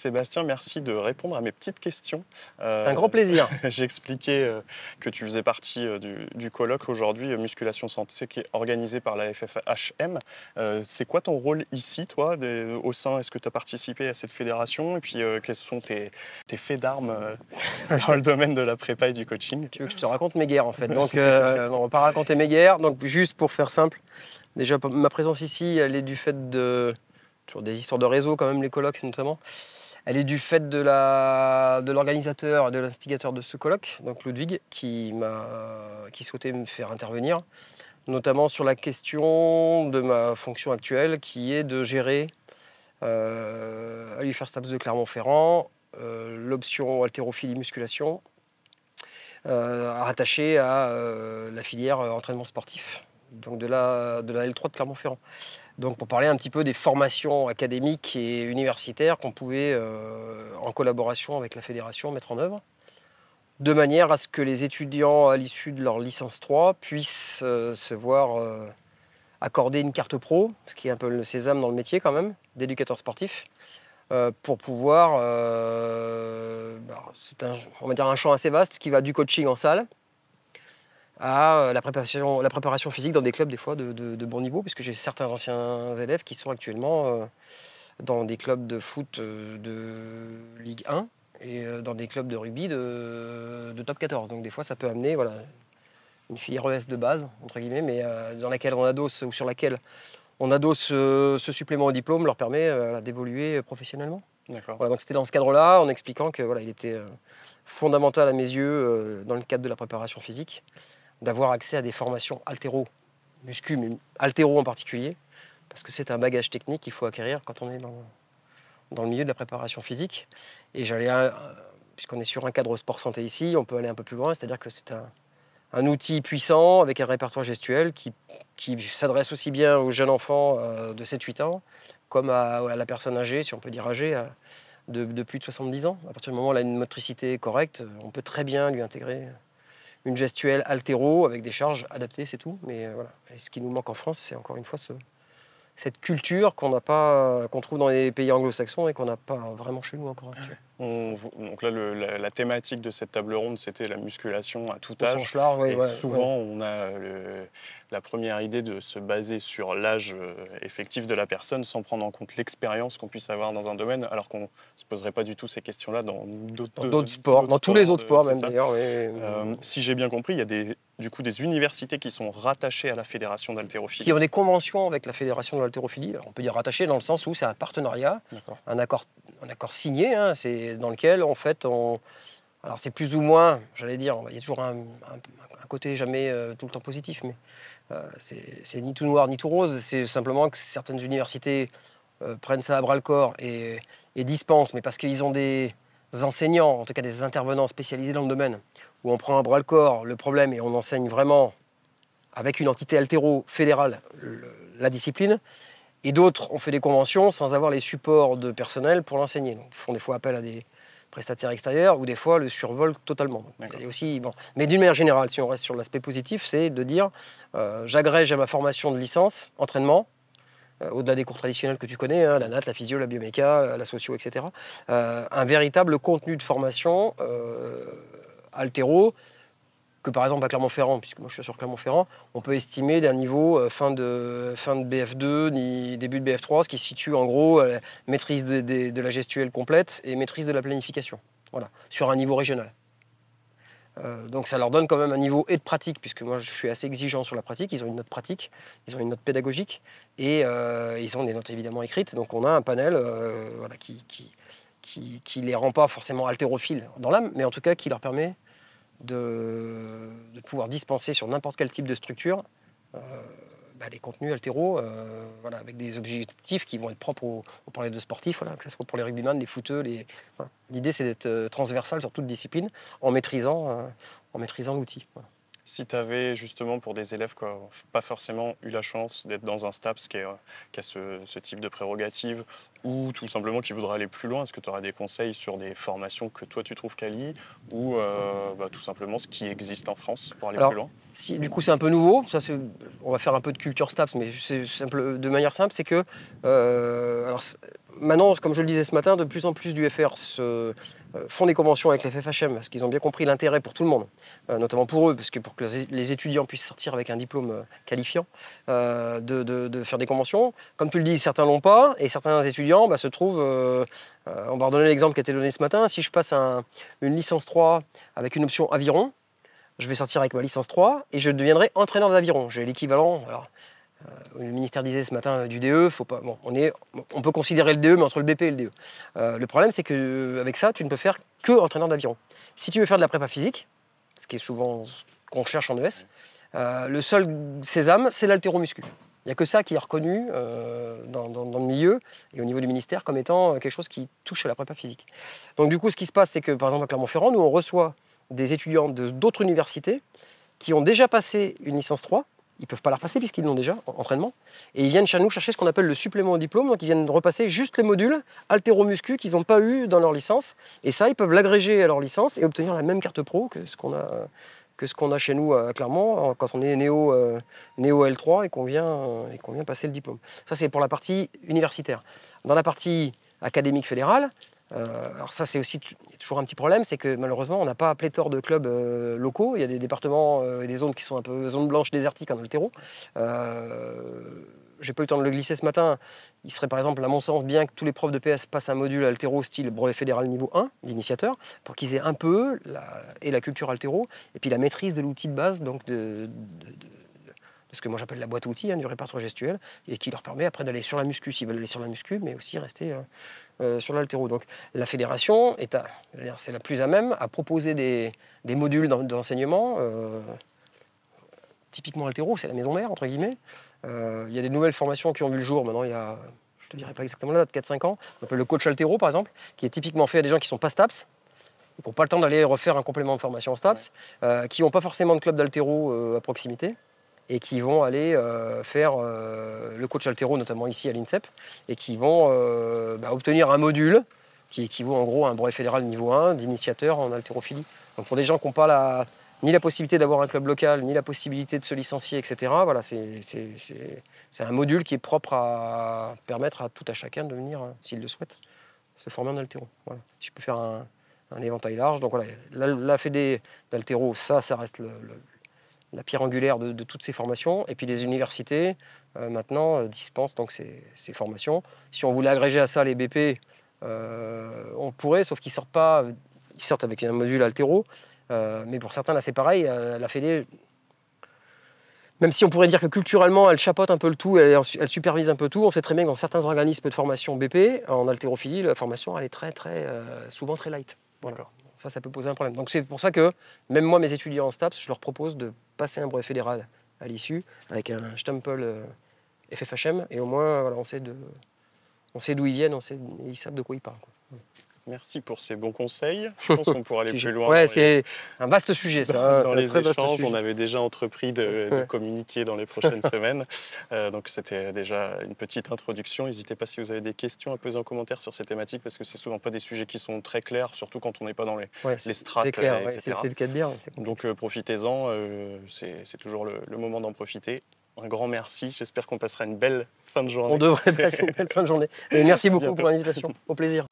Sébastien, merci de répondre à mes petites questions. Euh, un grand plaisir. J'ai expliqué euh, que tu faisais partie euh, du, colloque aujourd'hui, Musculation Santé, qui est organisé par la FFHM. c'est quoi ton rôle ici, toi, au sein? Est-ce que tu as participé à cette fédération? Et puis, quels sont tes, faits d'armes dans le domaine de la prépa et du coaching? Tu veux que je te raconte mes guerres, en fait? Donc, on va pas raconter mes guerres. Donc, juste pour faire simple, déjà, ma présence ici, elle est du fait de toujours des histoires de réseau, quand même, les colloques notamment. Elle est du fait de l'organisateur et de l'instigateur de ce colloque, donc Ludwig, qui, qui souhaitait me faire intervenir, notamment sur la question de ma fonction actuelle, qui est de gérer euh, à l'UFR Stabs de Clermont-Ferrand euh, l'option haltérophilie musculation, euh, rattachée à euh, la filière entraînement sportif, donc de la, de la L3 de Clermont-Ferrand. Donc pour parler un petit peu des formations académiques et universitaires qu'on pouvait, euh, en collaboration avec la fédération, mettre en œuvre, de manière à ce que les étudiants à l'issue de leur licence 3 puissent euh, se voir euh, accorder une carte pro, ce qui est un peu le sésame dans le métier quand même, d'éducateur sportif, pour pouvoir... Bah, c'est on va dire un champ assez vaste qui va du coaching en salle, à euh, la préparation, la préparation physique dans des clubs des fois de, bon niveau, puisque j'ai certains anciens élèves qui sont actuellement euh, dans des clubs de foot euh, de Ligue 1 et dans des clubs de rugby de, top 14. Donc des fois ça peut amener voilà, une filière ES de base, entre guillemets, mais dans laquelle on adosse ou sur laquelle on adosse ce supplément au diplôme leur permet d'évoluer professionnellement. Voilà, donc c'était dans ce cadre-là, en expliquant que voilà, il était fondamental à mes yeux dans le cadre de la préparation physique d'avoir accès à des formations altéro, muscu, mais altéro en particulier, parce que c'est un bagage technique qu'il faut acquérir quand on est dans, le milieu de la préparation physique. Et j'allais, puisqu'on est sur un cadre sport santé ici, on peut aller un peu plus loin, c'est-à-dire que c'est un, outil puissant avec un répertoire gestuel qui, qui s'adresse aussi bien aux jeunes enfants euh, de 7-8 ans comme à, la personne âgée, si on peut dire âgée, de, de, plus de 70 ans. À partir du moment où elle a une motricité correcte, on peut très bien lui intégrer une gestuelle altéro avec des charges adaptées, c'est tout. Mais euh, voilà. ce qui nous manque en France, c'est encore une fois cette culture qu'on n'a pas, qu'on trouve dans les pays anglo-saxons et qu'on n'a pas vraiment chez nous encore donc là, la, thématique de cette table ronde, c'était la musculation à tout âge. et souvent, on a la première idée de se baser sur l'âge euh, effectif de la personne sans prendre en compte l'expérience qu'on puisse avoir dans un domaine, alors qu'on ne se poserait pas du tout ces questions-là dans d'autres sports, dans tous les autres sports même d'ailleurs. Euh, si j'ai bien compris, il y a des, du coup des universités qui sont rattachées à la fédération d'haltérophilie. Qui ont des conventions avec la fédération de l'haltérophilie. On peut dire rattachées dans le sens où c'est un partenariat, un accord, un accord signé. Hein, c'est dans lequel, en fait, on. Alors, c'est plus ou moins, j'allais dire, il y a toujours un, côté jamais euh, tout le temps positif, mais euh, c'est ni tout noir ni tout rose. C'est simplement que certaines universités euh, prennent ça à bras le corps et, et dispensent, mais parce qu'ils ont des enseignants, en tout cas des intervenants spécialisés dans le domaine, où on prend à bras le corps le problème et on enseigne vraiment avec une entité altéro fédérale la discipline. Et d'autres ont fait des conventions sans avoir les supports de personnel pour l'enseigner. Ils font des fois appel à des prestataires extérieurs ou des fois le survolent totalement. Et aussi, bon. Mais d'une manière générale, si on reste sur l'aspect positif, c'est de dire euh, j'agrège à ma formation de licence, entraînement, euh, au-delà des cours traditionnels que tu connais, hein, la natte, la physio, la bioméca, la socio, etc., euh, un véritable contenu de formation altéro que par exemple à Clermont-Ferrand, puisque moi je suis sur Clermont-Ferrand, on peut estimer d'un niveau euh, fin, de, fin de BF2, ni début de BF3, ce qui situe en gros euh, maîtrise de, la gestuelle complète et maîtrise de la planification, voilà, sur un niveau régional. Euh, donc ça leur donne quand même un niveau et de pratique, puisque moi je suis assez exigeant sur la pratique, ils ont une note pratique, ils ont une note pédagogique, et ils ont des notes évidemment écrites, donc on a un panel qui, qui les rend pas forcément haltérophiles dans l'âme, mais en tout cas qui leur permet de, pouvoir dispenser sur n'importe quel type de structure euh, bah, des contenus altéro, euh, voilà, avec des objectifs qui vont être propres aux, aux de sportifs, voilà, que ce soit pour les rugbyman, les footeux. Les, L'idée, c'est d'être euh, transversal sur toute discipline en maîtrisant, en maîtrisant l'outil. Si tu avais justement pour des élèves qui n'ont pas forcément eu la chance d'être dans un STAPS qui, a ce, type de prérogatives ou tout simplement qui voudraient aller plus loin, est-ce que tu auras des conseils sur des formations que toi tu trouves quali ou euh, bah, tout simplement ce qui existe en France pour aller plus loin? si, Du coup c'est un peu nouveau, ça, on va faire un peu de culture STAPS mais simple, de manière simple, c'est que euh, alors, maintenant, comme je le disais ce matin, de plus en plus du FR se, euh, font des conventions avec les FFHM parce qu'ils ont bien compris l'intérêt pour tout le monde, euh, notamment pour eux, parce que pour que les étudiants puissent sortir avec un diplôme euh, qualifiant, de, faire des conventions. Comme tu le dis, certains l'ont pas, et certains étudiants bah, se trouvent, on va redonner l'exemple qui a été donné ce matin, si je passe une licence 3 avec une option aviron, je vais sortir avec ma licence 3 et je deviendrai entraîneur d'aviron. J'ai l'équivalent, euh, le ministère disait ce matin du DE, faut pas, bon, on, est, on peut considérer le DE, mais entre le BP et le DE. Euh, le problème, c'est qu'avec ça, tu ne peux faire que entraîneur d'aviron. Si tu veux faire de la prépa physique, ce qui est souvent ce qu'on cherche en ES, euh, le seul sésame, c'est l'haltéromuscu. Il n'y a que ça qui est reconnu dans, dans, le milieu et au niveau du ministère comme étant quelque chose qui touche à la prépa physique. Donc du coup, ce qui se passe, c'est que par exemple à Clermont-Ferrand, nous on reçoit des étudiants d'autres universités qui ont déjà passé une licence 3 ils ne peuvent pas la repasser puisqu'ils l'ont déjà en entraînement. Et ils viennent chez nous chercher ce qu'on appelle le supplément au diplôme. Donc ils viennent repasser juste les modules altéromuscu qu'ils n'ont pas eu dans leur licence. Et ça, ils peuvent l'agréger à leur licence et obtenir la même carte pro que ce qu'on a, que ce qu'on a chez nous à Clermont quand on est néo, euh, néo L3 et qu'on vient, et qu'on vient passer le diplôme. Ça, c'est pour la partie universitaire. Dans la partie académique fédérale, euh, alors ça, c'est aussi toujours un petit problème, c'est que malheureusement, on n'a pas pléthore de clubs euh, locaux. Il y a des départements euh, et des zones qui sont un peu zones blanches désertiques en altéro. J'ai pas eu le temps de le glisser ce matin. Il serait par exemple, à mon sens, bien que tous les profs de PS passent un module altéro style brevet fédéral niveau 1 d'initiateur, pour qu'ils aient un peu la, et la culture altéro, et puis la maîtrise de l'outil de base, donc de, ce que moi j'appelle la boîte outils hein, du répertoire gestuel, et qui leur permet après d'aller sur la muscu s'ils veulent aller sur la muscu, mais aussi rester euh, sur l'altéro. Donc la fédération est c'est la plus à même à proposer des, modules d'enseignement. Euh, typiquement altéro, c'est la maison mère, entre guillemets. Euh, il y a des nouvelles formations qui ont vu le jour maintenant il y a, je te dirais pas exactement là, 4-5 ans. On appelle le coach altéro par exemple, qui est typiquement fait à des gens qui sont pas STAPS, qui n'ont pas le temps d'aller refaire un complément de formation STAPS, qui n'ont pas forcément de club d'altéro à proximité et qui vont aller euh, faire euh, le coach altéro, notamment ici à l'INSEP, et qui vont euh, bah, obtenir un module qui équivaut en gros à un brevet fédéral niveau 1 d'initiateur en haltérophilie. Donc pour des gens qui n'ont pas la, ni la possibilité d'avoir un club local, ni la possibilité de se licencier, etc., voilà, c'est un module qui est propre à permettre à tout à chacun de venir, s'il le souhaite, se former en altéro. Voilà. Si je peux faire un, éventail large. Donc voilà, la, la fédé d'altéro, ça, ça reste le la pierre angulaire de, toutes ces formations. Et puis les universités, euh, maintenant, euh, dispensent donc ces, formations. Si on voulait agréger à ça les BP, euh, on pourrait, sauf qu'ils sortent pas, ils sortent avec un module altéro. mais pour certains, là, c'est pareil. la Fédé, même si on pourrait dire que culturellement, elle chapote un peu le tout, elle, supervise un peu tout, on sait très bien que dans certains organismes de formation BP, en haltérophilie, la formation, elle est très, très, souvent très light. Voilà. Ça, ça peut poser un problème. Donc c'est pour ça que même moi, mes étudiants en STAPS, je leur propose de passer un brevet fédéral à l'issue avec un stempel euh, FFHM et au moins on sait d'où ils viennent, on sait, ils savent de quoi ils parlent. Merci pour ces bons conseils. Je pense qu'on pourra aller plus loin. Ouais, c'est un vaste sujet, ça. Dans, les échanges, on avait déjà entrepris de, communiquer dans les prochaines semaines. Euh, donc, c'était déjà une petite introduction. N'hésitez pas si vous avez des questions à poser en commentaire sur ces thématiques, parce que c'est souvent pas des sujets qui sont très clairs, surtout quand on n'est pas dans les, les strates, C'est clair, c'est le cas de dire. Donc, euh, profitez-en. Euh, c'est toujours le, le moment d'en profiter un grand merci. J'espère qu'on passera une belle fin de journée. On devrait passer une belle fin de journée. merci beaucoup pour l'invitation. Au plaisir.